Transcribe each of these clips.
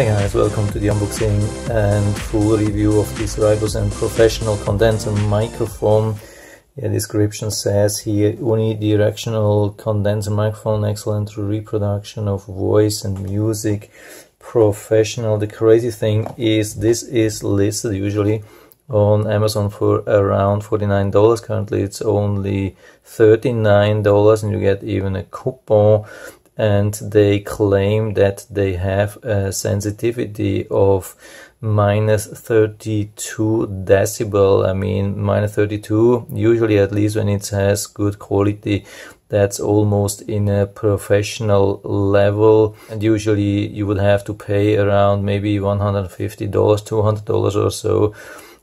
Hi guys, welcome to the unboxing and full review of this Rybozen professional condenser microphone. The description says here unidirectional condenser microphone, excellent reproduction of voice and music, professional. The crazy thing is this is listed usually on Amazon for around $49. Currently it's only $39 and you get even a coupon and they claim that they have a sensitivity of minus 32 decibel. I mean, minus 32, usually at least when it has good quality, that's almost in a professional level. And usually you would have to pay around maybe $150, $200 or so.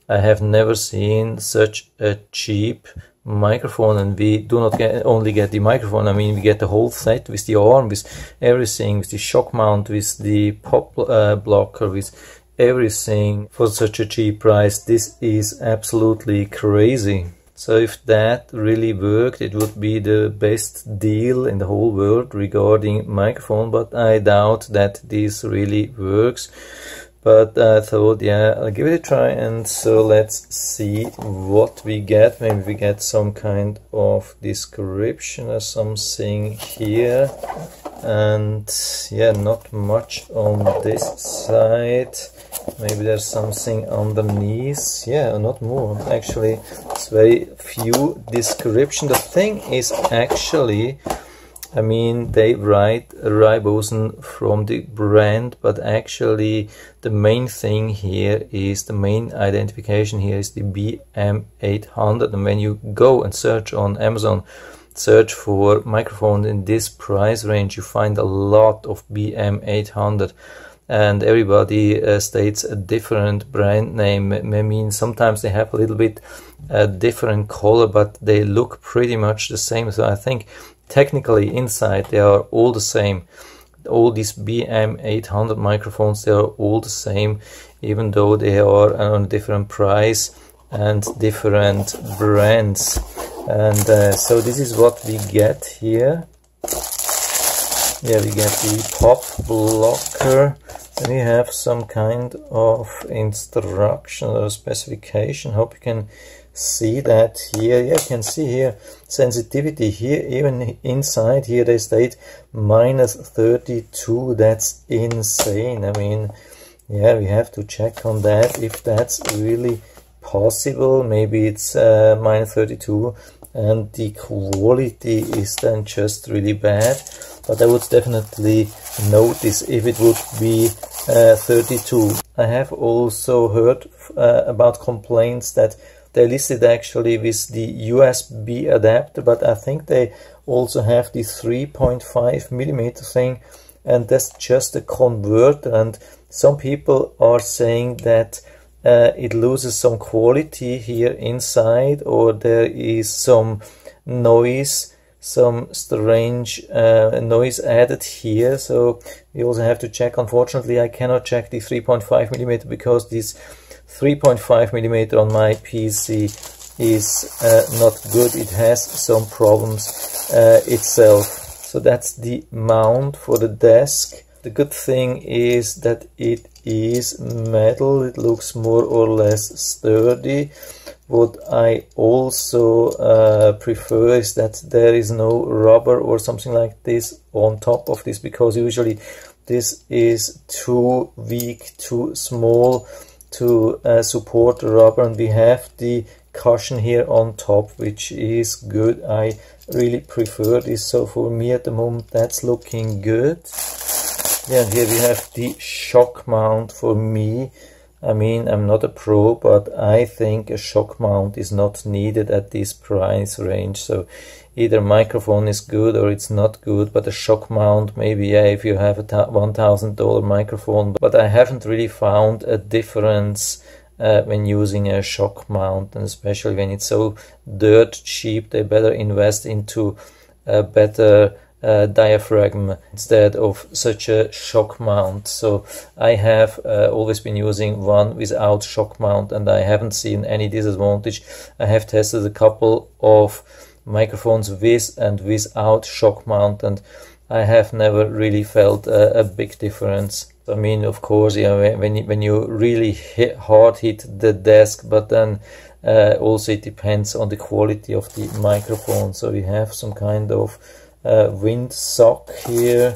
I have never seen such a cheap microphone and we do not get only get the microphone. I mean we get the whole set with the arm with everything with the shock mount with the pop uh, blocker with everything for such a cheap price. This is absolutely crazy. So if that really worked it would be the best deal in the whole world regarding microphone but i doubt that this really works but uh, I thought yeah I'll give it a try. And so let's see what we get. Maybe we get some kind of description or something here. And yeah not much on this side. Maybe there's something underneath. Yeah not more. Actually it's very few description. The thing is actually I mean, they write Rybozen from the brand, but actually the main thing here is the main identification here is the BM800. And when you go and search on Amazon, search for microphone in this price range, you find a lot of BM800 and everybody uh, states a different brand name. I mean, sometimes they have a little bit uh, different color, but they look pretty much the same. So I think technically inside they are all the same. All these BM800 microphones they are all the same even though they are on a different price and different brands. And uh, so this is what we get here. Yeah we get the pop blocker. Then we have some kind of instruction or specification. Hope you can see that here. Yeah, you can see here. Sensitivity here even inside here they state minus 32 that's insane. I mean yeah we have to check on that. If that's really possible maybe it's uh, minus 32 and the quality is then just really bad. But I would definitely notice if it would be uh, 32 I have also heard uh, about complaints that they listed actually with the USB adapter, but I think they also have the 3.5 millimeter thing, and that's just a converter. And some people are saying that uh, it loses some quality here inside, or there is some noise some strange uh, noise added here so we also have to check unfortunately I cannot check the 3.5 millimeter because this 3.5 millimeter on my PC is uh, not good. It has some problems uh, itself. So that's the mount for the desk. The good thing is that it is metal. It looks more or less sturdy. What I also uh, prefer is that there is no rubber or something like this on top of this because usually this is too weak, too small to uh, support the rubber and we have the cushion here on top which is good. I really prefer this. So for me at the moment that's looking good. Yeah and here we have the shock mount for me. I mean I'm not a pro but I think a shock mount is not needed at this price range. So either microphone is good or it's not good but a shock mount maybe yeah if you have a $1000 microphone but I haven't really found a difference uh, when using a shock mount and especially when it's so dirt cheap they better invest into a better uh, diaphragm instead of such a shock mount. So I have uh, always been using one without shock mount and I haven't seen any disadvantage. I have tested a couple of microphones with and without shock mount and I have never really felt a, a big difference I mean, of course, yeah, when you, when you really hit, hard hit the desk, but then uh, also it depends on the quality of the microphone. So we have some kind of uh, wind sock here,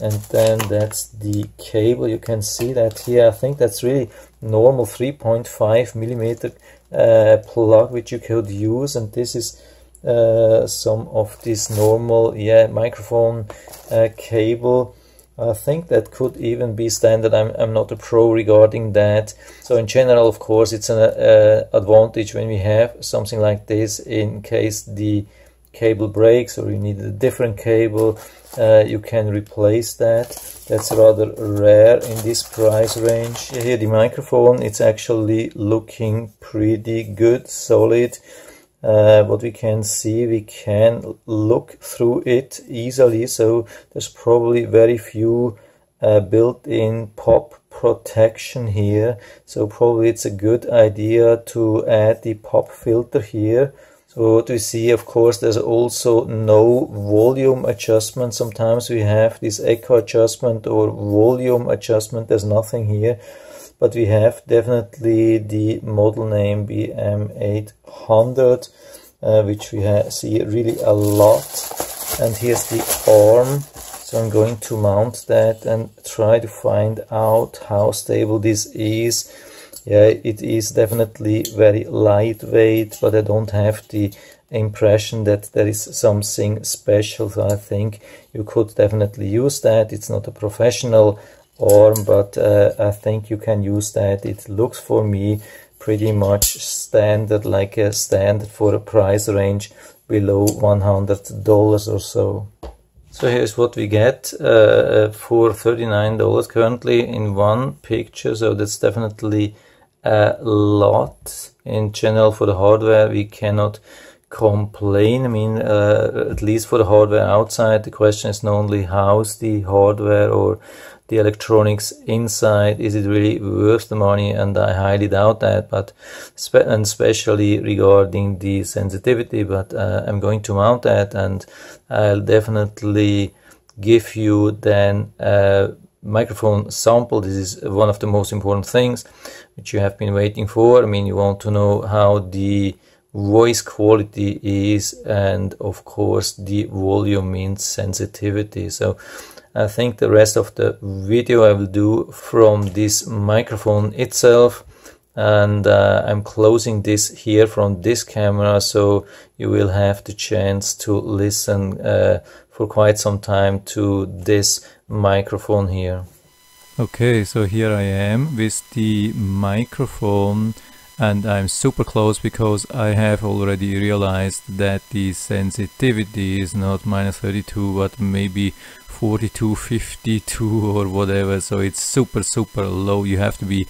and then that's the cable. You can see that here. I think that's really normal 3.5 millimeter uh, plug which you could use, and this is uh, some of this normal yeah microphone uh, cable I think that could even be standard. I'm, I'm not a pro regarding that. So in general, of course, it's an uh, advantage when we have something like this in case the cable breaks or you need a different cable, uh, you can replace that. That's rather rare in this price range. Here the microphone, it's actually looking pretty good, solid uh, what we can see we can look through it easily. So there's probably very few uh, built-in pop protection here. So probably it's a good idea to add the pop filter here. So what we see of course there's also no volume adjustment. Sometimes we have this echo adjustment or volume adjustment. There's nothing here but we have definitely the model name BM800 uh, which we see really a lot. And here's the arm. So I'm going to mount that and try to find out how stable this is. Yeah it is definitely very lightweight but I don't have the impression that there is something special. So I think you could definitely use that. It's not a professional arm but uh, I think you can use that. It looks for me pretty much standard like a standard for a price range below $100 or so. So here's what we get uh, for $39 currently in one picture. So that's definitely a lot. In general for the hardware we cannot complain. I mean uh, at least for the hardware outside the question is not only how's the hardware or the electronics inside is it really worth the money? And i highly doubt that but spe and especially regarding the sensitivity but uh, i'm going to mount that and i'll definitely give you then a microphone sample. This is one of the most important things which you have been waiting for. I mean you want to know how the voice quality is and of course the volume means sensitivity. So I think the rest of the video I will do from this microphone itself and uh, I'm closing this here from this camera so you will have the chance to listen uh, for quite some time to this microphone here. Okay, so here I am with the microphone and I'm super close because I have already realized that the sensitivity is not minus 32 but maybe 42 52 or whatever. So it's super super low. You have to be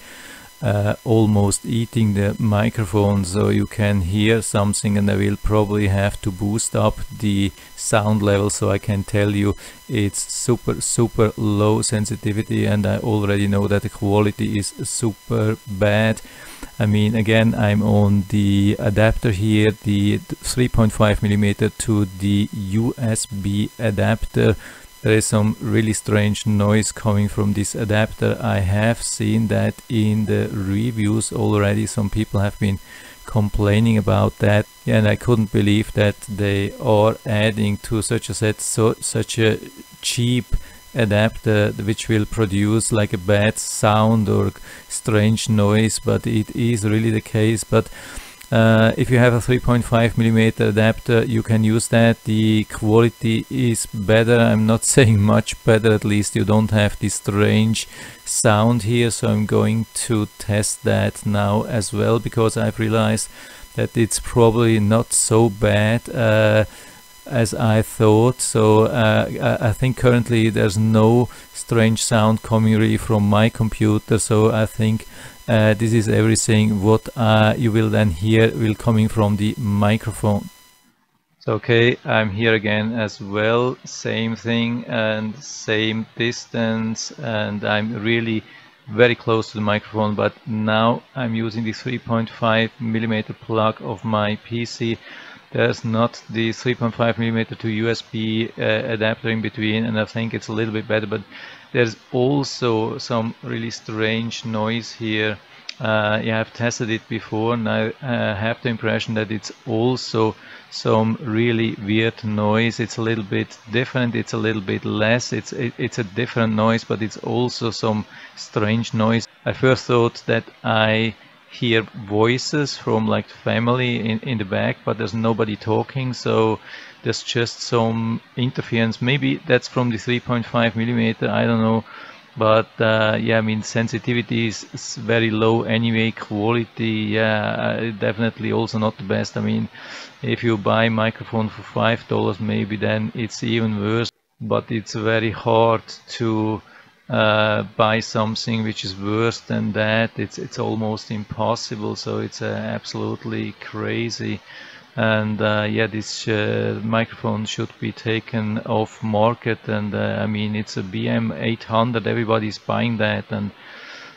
uh, almost eating the microphone so you can hear something and I will probably have to boost up the sound level so I can tell you it's super super low sensitivity and I already know that the quality is super bad I mean again I'm on the adapter here the 3.5 millimeter to the USB adapter there is some really strange noise coming from this adapter. I have seen that in the reviews already. Some people have been complaining about that and I couldn't believe that they are adding to such a set so such a cheap adapter which will produce like a bad sound or strange noise but it is really the case. But uh, if you have a 3.5 millimeter adapter you can use that. The quality is better. I'm not saying much better. At least you don't have this strange sound here. So I'm going to test that now as well because I've realized that it's probably not so bad. Uh, as I thought. So uh, I think currently there's no strange sound coming really from my computer. So I think uh, this is everything. What uh, you will then hear will coming from the microphone. So okay. I'm here again as well. Same thing and same distance. And I'm really very close to the microphone but now I'm using the 3.5 millimeter plug of my PC there's not the 3.5 millimeter to USB uh, adapter in between and I think it's a little bit better but there's also some really strange noise here uh, yeah, I've tested it before and I uh, have the impression that it's also some really weird noise. It's a little bit different, it's a little bit less, it's, it, it's a different noise, but it's also some strange noise. I first thought that I hear voices from like family in, in the back, but there's nobody talking, so there's just some interference. Maybe that's from the 3.5 millimeter, I don't know. But uh, yeah I mean sensitivity is, is, very low anyway. Quality yeah uh, definitely also not the best. I mean if you buy microphone for five dollars maybe then it's even worse. But it's very hard to uh, buy something which is worse than that it's it's almost impossible so it's uh, absolutely crazy. And uh, yeah this uh, microphone should be taken off market and uh, I mean it's a BM800 everybody's buying that and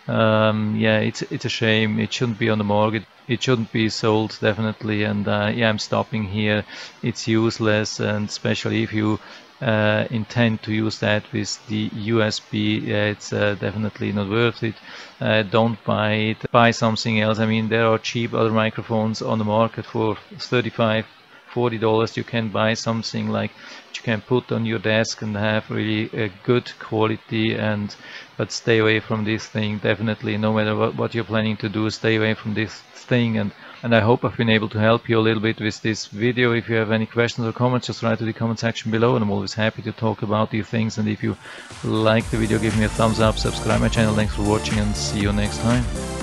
um, yeah it's it's a shame it shouldn't be on the market it shouldn't be sold definitely and uh, yeah I'm stopping here it's useless and especially if you uh, intend to use that with the USB, it's uh, definitely not worth it. Uh, don't buy it. Buy something else. I mean, there are cheap other microphones on the market for 35 40 dollars you can buy something like you can put on your desk and have really a good quality and but stay away from this thing definitely no matter what, what you're planning to do stay away from this thing and and I hope I've been able to help you a little bit with this video. If you have any questions or comments, just write to the comment section below and I'm always happy to talk about these things. And if you like the video, give me a thumbs up, subscribe my channel. Thanks for watching and see you next time.